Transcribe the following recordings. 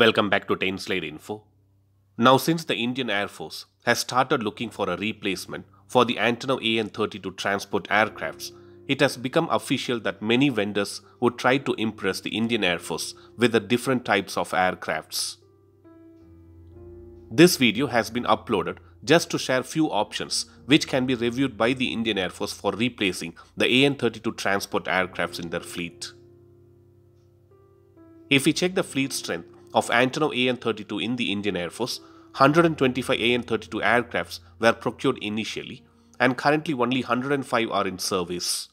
Welcome back to 10 Slide Info. Now, since the Indian Air Force has started looking for a replacement for the Antonov AN-32 transport aircrafts, it has become official that many vendors would try to impress the Indian Air Force with the different types of aircrafts. This video has been uploaded just to share few options which can be reviewed by the Indian Air Force for replacing the AN-32 transport aircrafts in their fleet. If we check the fleet strength of Antonov AN-32 in the Indian Air Force, 125 AN-32 aircrafts were procured initially and currently only 105 are in service.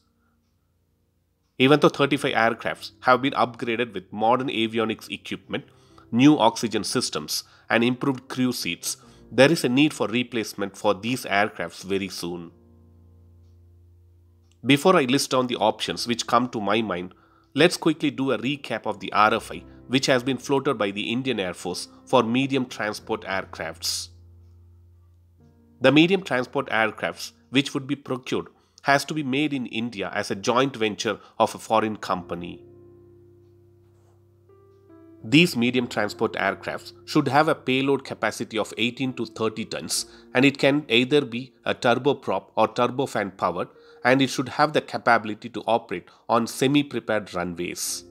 Even though 35 aircrafts have been upgraded with modern avionics equipment, new oxygen systems and improved crew seats, there is a need for replacement for these aircrafts very soon. Before I list down the options which come to my mind, let's quickly do a recap of the RFI which has been floated by the Indian Air Force for medium transport aircrafts. The medium transport aircrafts which would be procured has to be made in India as a joint venture of a foreign company. These medium transport aircrafts should have a payload capacity of 18 to 30 tons and it can either be a turboprop or turbofan powered and it should have the capability to operate on semi-prepared runways.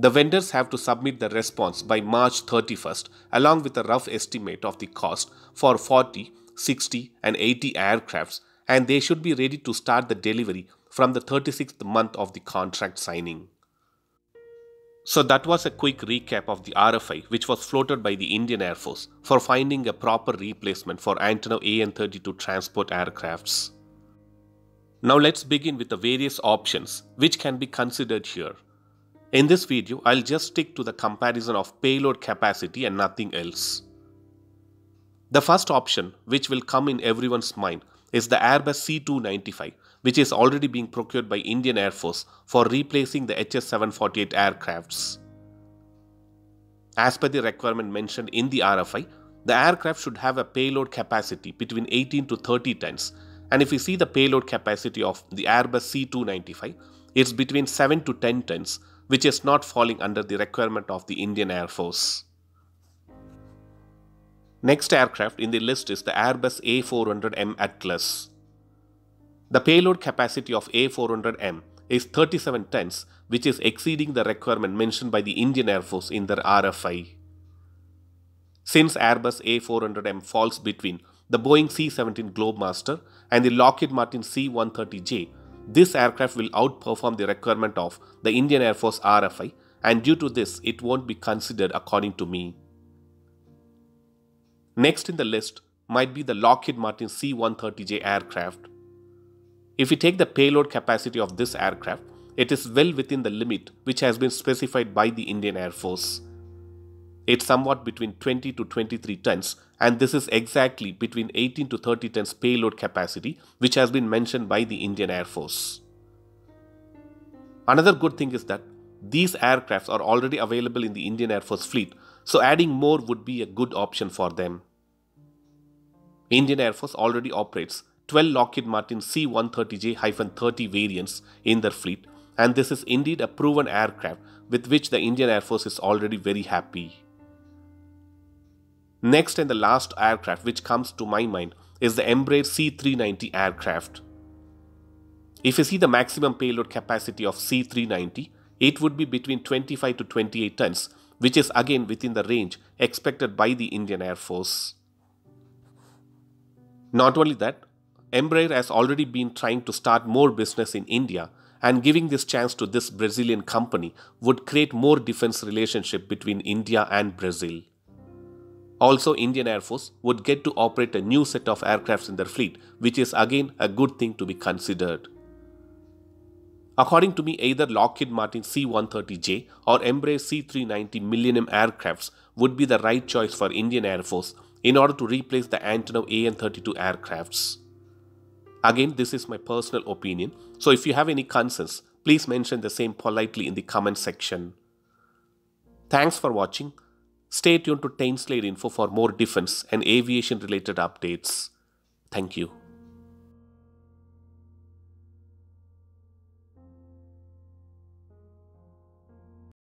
The vendors have to submit the response by March 31st along with a rough estimate of the cost for 40, 60 and 80 aircrafts and they should be ready to start the delivery from the 36th month of the contract signing. So that was a quick recap of the RFI which was floated by the Indian Air Force for finding a proper replacement for Antonov AN-32 transport aircrafts. Now let's begin with the various options which can be considered here. In this video, I'll just stick to the comparison of payload capacity and nothing else. The first option, which will come in everyone's mind, is the Airbus C295, which is already being procured by Indian Air Force for replacing the HS748 aircrafts. As per the requirement mentioned in the RFI, the aircraft should have a payload capacity between 18 to 30 tons, and if we see the payload capacity of the Airbus C295, it's between 7 to 10 tons which is not falling under the requirement of the Indian Air Force. Next aircraft in the list is the Airbus A400M Atlas. The payload capacity of A400M is 37 tons, which is exceeding the requirement mentioned by the Indian Air Force in their RFI. Since Airbus A400M falls between the Boeing C-17 Globemaster and the Lockheed Martin C-130J, this aircraft will outperform the requirement of the Indian Air Force RFI and due to this it won't be considered according to me. Next in the list might be the Lockheed Martin C-130J aircraft. If we take the payload capacity of this aircraft, it is well within the limit which has been specified by the Indian Air Force. It's somewhat between 20 to 23 tons and this is exactly between 18 to 30 tons payload capacity which has been mentioned by the Indian Air Force. Another good thing is that these aircrafts are already available in the Indian Air Force fleet so adding more would be a good option for them. Indian Air Force already operates 12 Lockheed Martin C-130J-30 variants in their fleet and this is indeed a proven aircraft with which the Indian Air Force is already very happy. Next and the last aircraft which comes to my mind is the Embraer C390 aircraft. If you see the maximum payload capacity of C390, it would be between 25 to 28 tons, which is again within the range expected by the Indian Air Force. Not only that, Embraer has already been trying to start more business in India and giving this chance to this Brazilian company would create more defense relationship between India and Brazil. Also, Indian Air Force would get to operate a new set of aircrafts in their fleet, which is again a good thing to be considered. According to me, either Lockheed Martin C-130J or Embraer C-390 Millennium aircrafts would be the right choice for Indian Air Force in order to replace the Antonov AN-32 aircrafts. Again, this is my personal opinion, so if you have any concerns, please mention the same politely in the comment section. Thanks for watching. Stay tuned to 10 Info for more defense and aviation related updates. Thank you.